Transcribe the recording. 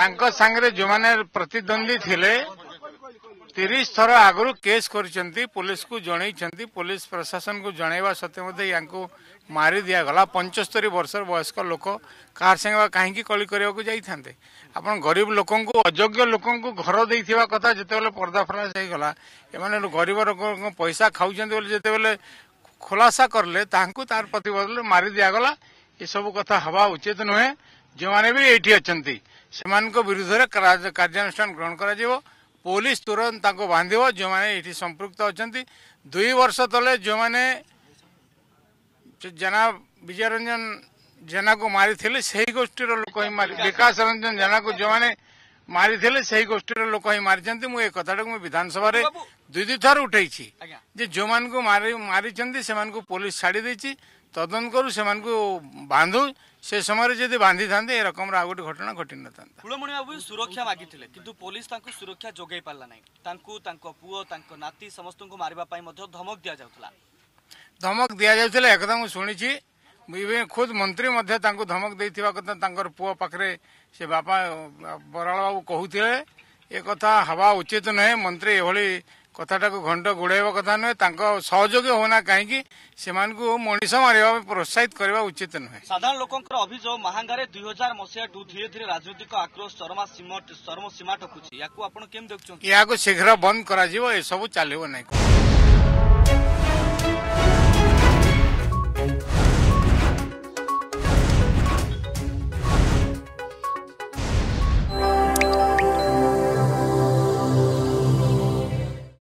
जो मैंने प्रतिद्वंदी थे तीस थर आगु केस कर पुलिस को जनई पुलिस प्रशासन को जनवा सत्वे या मारी दि गला पंचस्तरी वर्ष वयस्क लोक कार कहीं कली करने को जाते आप गरीब लोक अजोग्य लोक घर दे कथा जो पर्दाफ्राश हो गरीब लोग पैसा खाऊ खुलासा कले तार प्रतिबदल मारी दि ये सब कथा हवा उचित नुहे ଯେଉଁମାନେ ବି ଏଇଠି ଅଛନ୍ତି ସେମାନଙ୍କ ବିରୁଦ୍ଧରେ କାର୍ଯ୍ୟାନୁଷ୍ଠାନ ଗ୍ରହଣ କରାଯିବ ପୋଲିସ ତୁରନ୍ତ ତାଙ୍କୁ ବାନ୍ଧିବ ଯେଉଁମାନେ ଏଇଠି ସମ୍ପୃକ୍ତ ଅଛନ୍ତି ଦୁଇ ବର୍ଷ ତଳେ ଯେଉଁମାନେ ଜେନା ବିଜୟ ରଞ୍ଜନ ଜେନାକୁ ମାରିଥିଲେ ସେହି ଗୋଷ୍ଠୀର ଲୋକ ହିଁ ମାରି ବିକାଶ ରଞ୍ଜନ ଜେନାକୁ ଯେଉଁମାନେ ମାରିଥିଲେ ସେହି ଗୋଷ୍ଠୀର ଲୋକ ହିଁ ମାରିଛନ୍ତି ମୁଁ ଏ କଥାଟାକୁ ମୁଁ ବିଧାନସଭାରେ ଦୁଇ ଦୁଇ ଥର ଉଠେଇଛି ଯେ ଯେଉଁମାନଙ୍କୁ ମାରିଛନ୍ତି ସେମାନଙ୍କୁ ପୋଲିସ ଛାଡ଼ି ଦେଇଛି ତଦନ୍ତ କରୁ ସେମାନଙ୍କୁ ବାନ୍ଧୁ ସେ ସମୟରେ ଯଦି ବାନ୍ଧିଥାନ୍ତେ ଏ ରକମର ଆଉ ଗୋଟେ ଘଟଣା ଘଟିନଥାନ୍ତା କୁଳମଣି ବାବୁ ସୁରକ୍ଷା ମାଗିଥିଲେ କିନ୍ତୁ ପୋଲିସ ତାଙ୍କୁ ସୁରକ୍ଷା ଯୋଗାଇ ପାରିଲା ନାହିଁ ତାଙ୍କୁ ତାଙ୍କ ପୁଅ ତାଙ୍କ ନାତି ସମସ୍ତଙ୍କୁ ମାରିବା ପାଇଁ ମଧ୍ୟ ଧମକ ଦିଆଯାଉଥିଲା ଧମକ ଦିଆଯାଉଥିଲା ଏକଥା ମୁଁ ଶୁଣିଛି खुद मंत्री धमक देकर पुआ पाखे से बापा बराल बाबू कहते ଏ କଥା ହେବା ଉଚିତ ନୁହେଁ ମନ୍ତ୍ରୀ ଏଭଳି କଥାଟାକୁ ଘଣ୍ଟ ଗୋଡ଼ାଇବା କଥା ନୁହେଁ ତାଙ୍କ ସହଯୋଗୀ ହେଉନା କାହିଁକି ସେମାନଙ୍କୁ ମଣିଷ ମାରିବା ପାଇଁ ପ୍ରୋତ୍ସାହିତ କରିବା ଉଚିତ ନୁହେଁ ସାଧାରଣ ଲୋକଙ୍କର ଅଭିଯୋଗ ମହାଙ୍ଗାରେ ଦୁଇ ହଜାର ମସିହାଠୁ ଧୀରେ ଧୀରେ ରାଜନୈତିକ ଆକ୍ରୋଶ ଚରମା ଚରମ ସୀମା ଟକୁଛି ୟାକୁ ଆପଣ କେମିତି ଦେଖୁଛନ୍ତି ଏହାକୁ ଶୀଘ୍ର ବନ୍ଦ କରାଯିବ ଏସବୁ ଚାଲିବ ନାହିଁ